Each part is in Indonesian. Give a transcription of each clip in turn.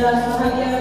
ada murid?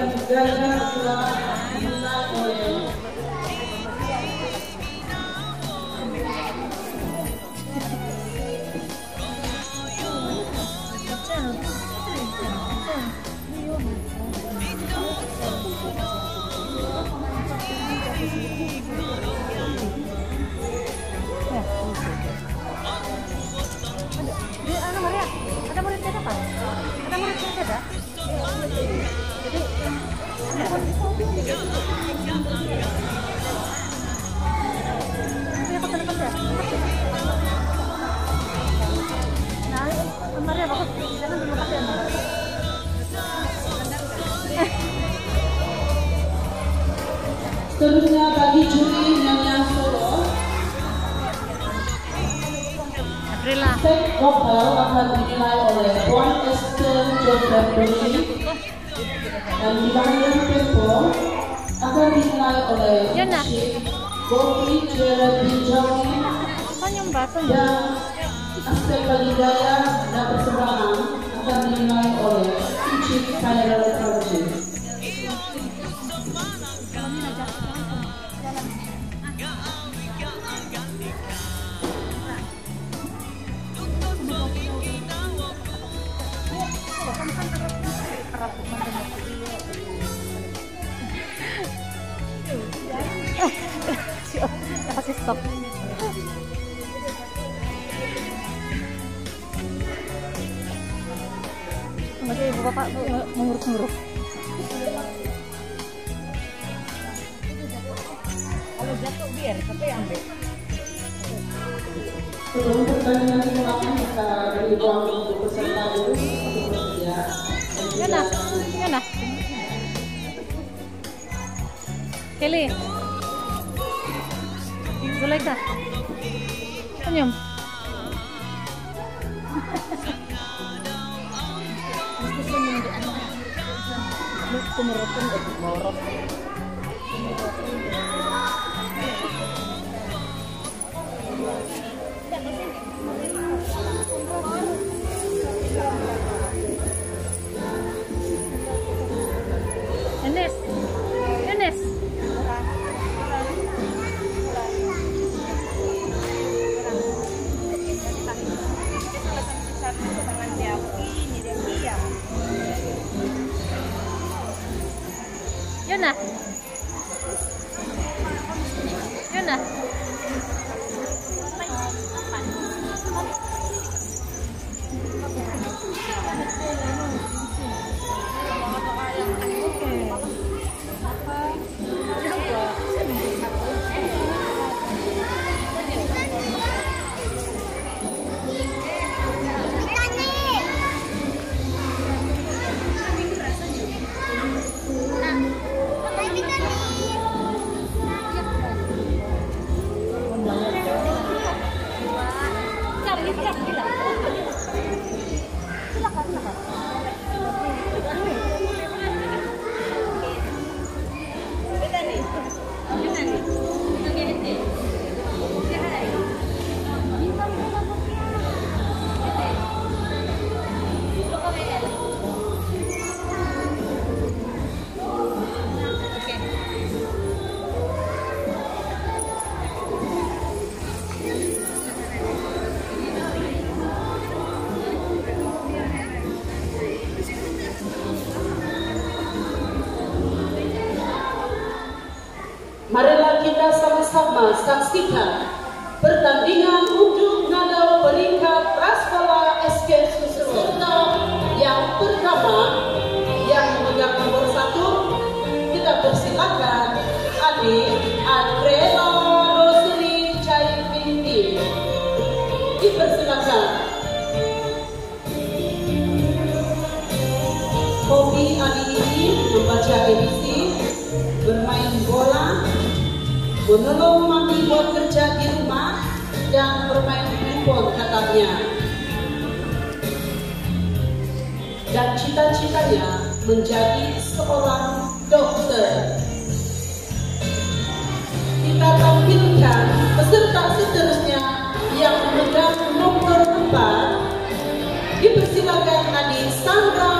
Seterusnya bagi juri nyanyian solo. Set vokal akan dinilai oleh Puan Esther Doni dan di bagian tempo akan dinilai oleh Yana. Gopi Jared Binjawi Tanya Mbak, tanya. dan aspek bagi gaya dan persembahan akan dinilai oleh Chief Viral Project. Kasih mengurus-ngurus. Kalau jatuh biar siapa yang ambil? Sebelum pertandingan dimulai kita beri ruang untuk peserta dulu Yana, Yana. Kelly. Lu kumurutun eh borok. Enes. Yana. Yana. Marilah kita sama-sama saksikan pertandingan untuk nada peringkat Praskala menolong mami buat kerja di rumah, dan bermain handphone katanya. Dan cita-citanya menjadi seorang dokter. Kita tampilkan peserta seterusnya yang memegang nomor 4 dipersilakan adik Sandra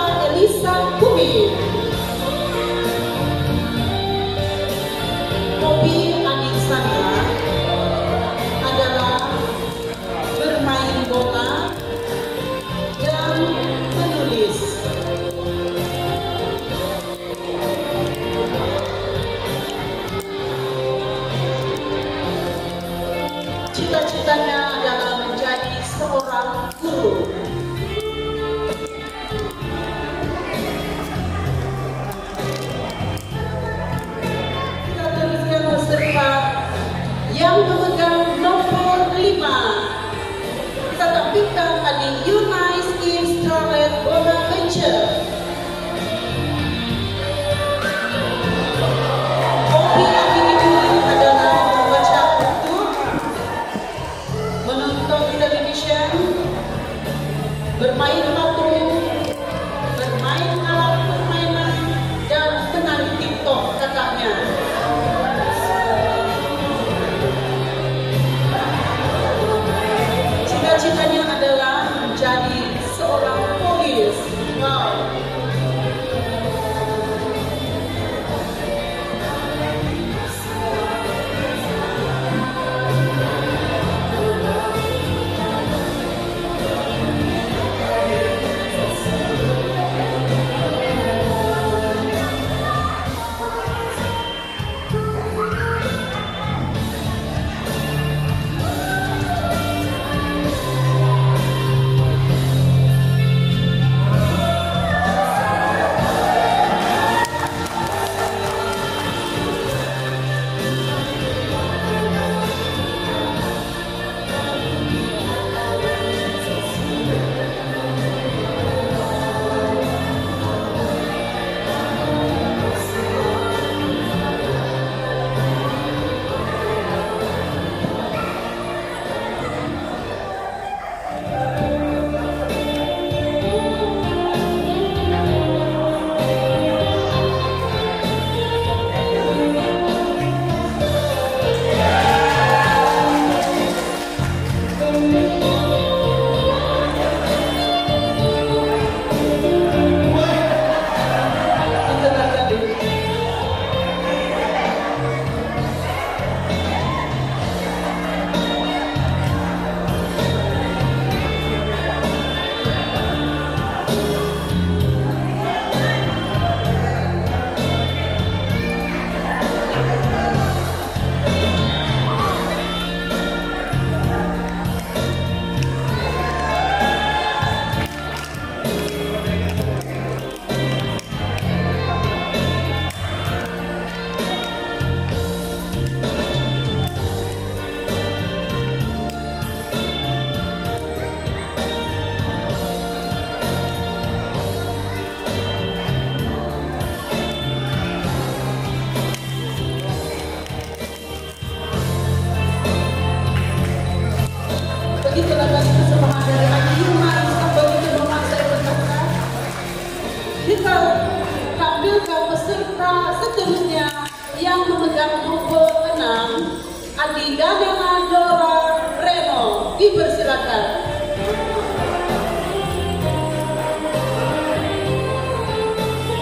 6 Adi Daniela Dora Reno dipersilakan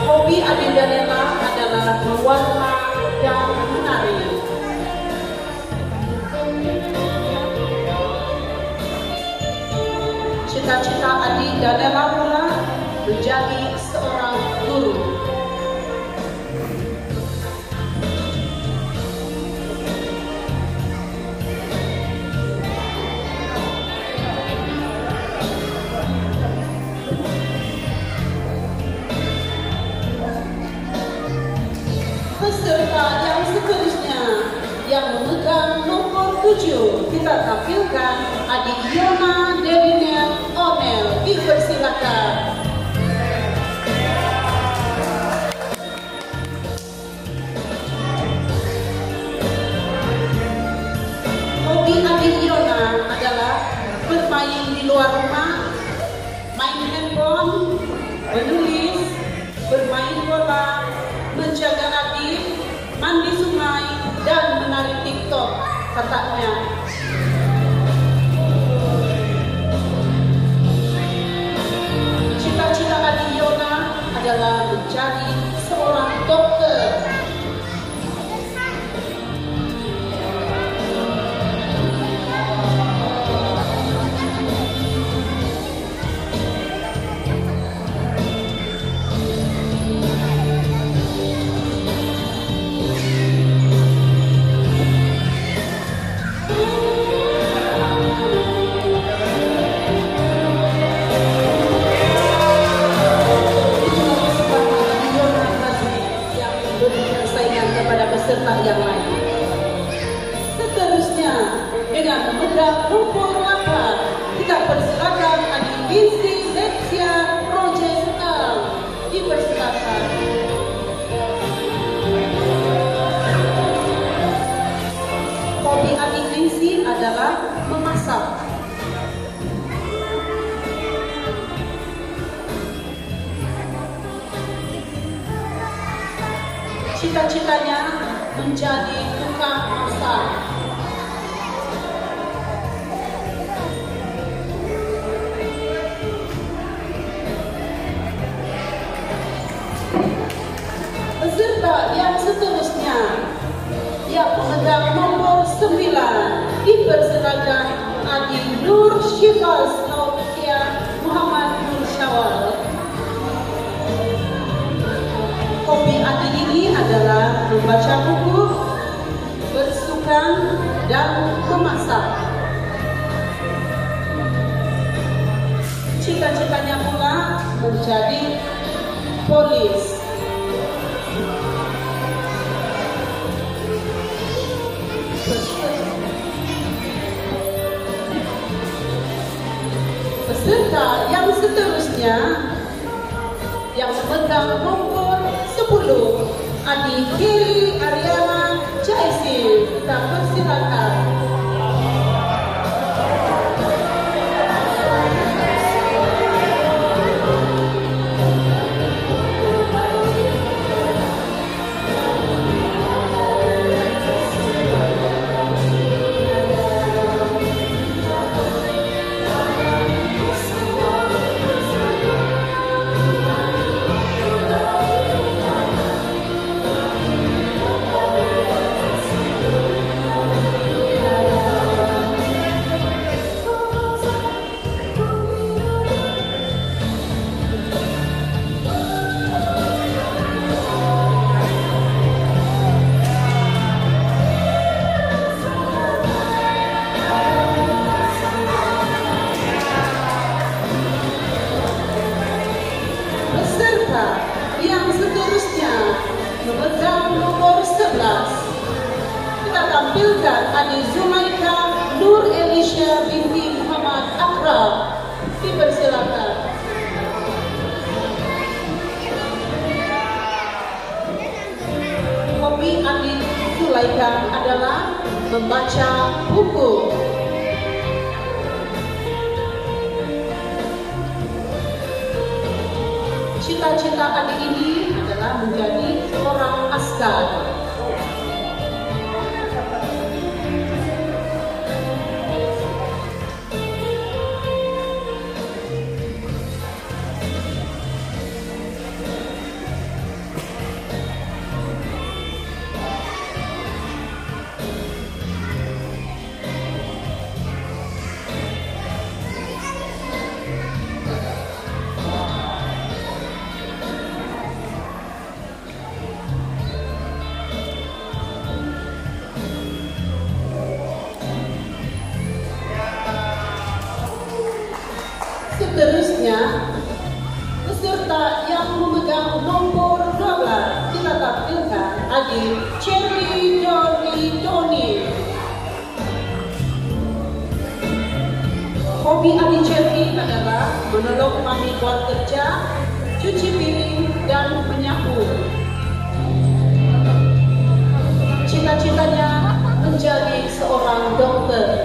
Hobi Adi Daniela adalah mewarna dan menari. Cita-cita Adi Daniela pula menjadi seorang 7 kita tampilkan adik Yona Devina Onel dipersilakan. Pemegang nomor 9 dipersilakan Adi Nur Syifas Naukia Muhammad Nur Syawal. Hobi Adi ini adalah membaca buku, bersukan, dan memasak. Cita-citanya pula menjadi polis. Peserta yang seterusnya yang memegang nomor 10 Adi Kelly Ariana Jaisin kita persilakan menolong mami buat kerja, cuci piring, dan menyapu. Cita-citanya menjadi seorang dokter.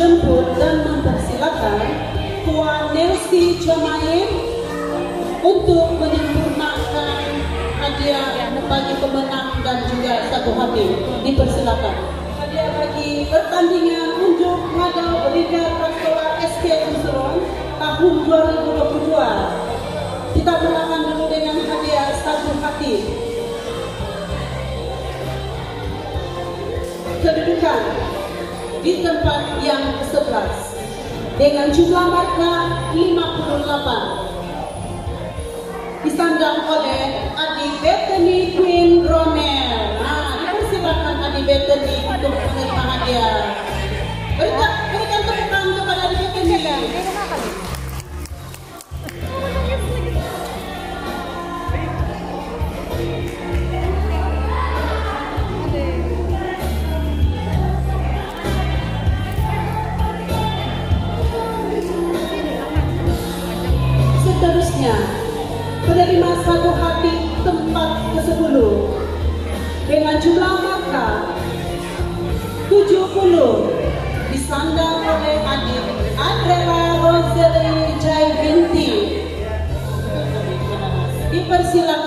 Menjemput dan mempersilakan Tuan Nelsi Jamain untuk menyempurnakan hadiah bagi pemenang dan juga satu hati. Dipersilakan. Hadiah bagi pertandingan unjuk nadal Liga Prastola SK Usuron tahun 2022. Kita mulakan dulu dengan hadiah satu hati. Kedudukan di tempat yang ke-11 dengan jumlah marka 58 disandang oleh Adi Bethany Queen Romel. Nah, silakan Adi Bethany untuk menerima hadiah. Berikan, 70 disandang oleh adik Andrea Roseli Jai Binti. Dipersilakan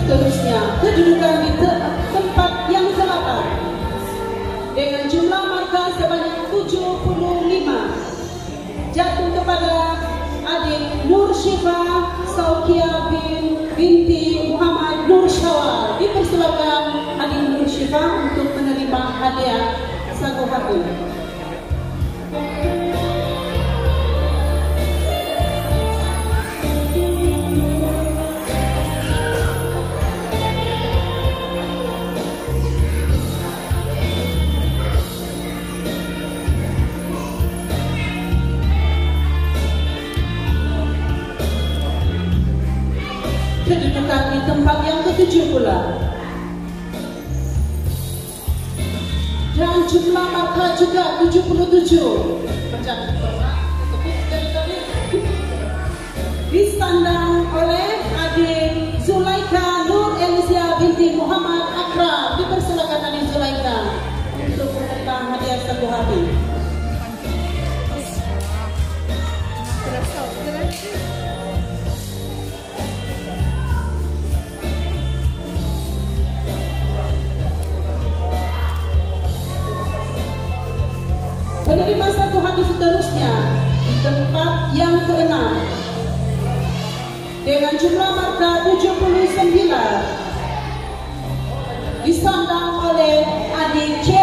Seterusnya, kedudukan di te- tempat yang ke-8 dengan jumlah marka sebanyak 75 jatuh kepada adik Nur Syifa Saukia bin binti Muhammad Nur Syawal. Dipersilakan adik Nur Syifa untuk menerima hadiah satu hati. Di tempat yang ketujuh pula. Dan jumlah marka juga 77. Macam Disandang seterusnya di tempat yang keenam. Dengan jumlah marka 79 disandang oleh adik C.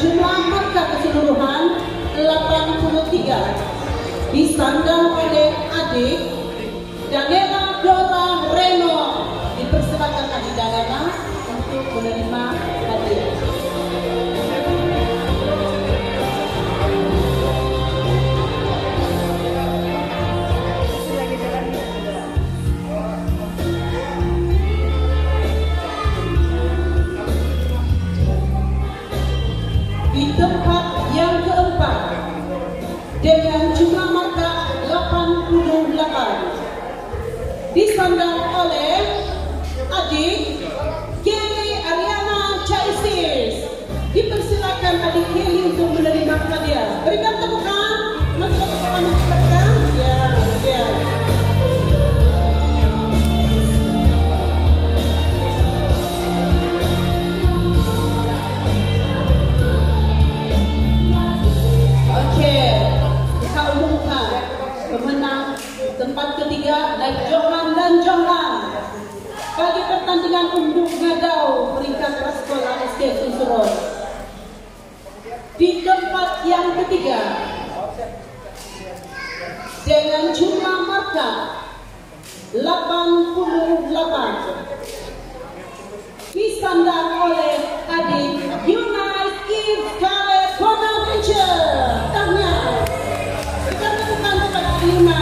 jumlah angka keseluruhan 83 disandang oleh adik Daniela Dora Reno. Dipersilakan adik Daniela untuk menerima 산다. dengan Undung Gadau peringkat sekolah SD Sunsuron. Di tempat yang ketiga dengan jumlah marka 88 disandar oleh adik United Kale Kota Convention. Tahnya kita temukan kepada kelima.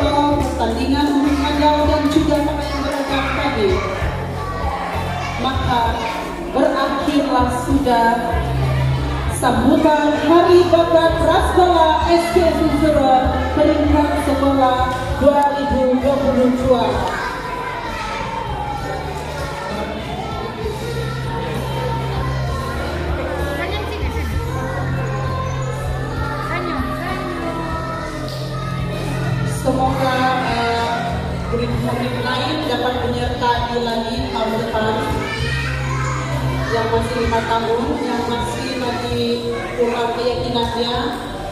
Solo pertandingan untuk kadal dan juga pakaian beragam tadi. Maka berakhirlah sudah sambutan Hari Bakat Praskala SK Susura peringkat sekolah 2022 lagi tahun depan yang masih lima tahun, yang masih lagi kurang keyakinannya.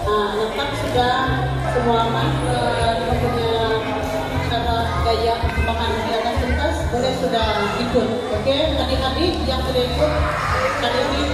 Nah, nampak sudah semua mas eh, mempunyai cara gaya perkembangan di atas lintas boleh sudah ikut. Oke, adik-adik yang sudah ikut kali ini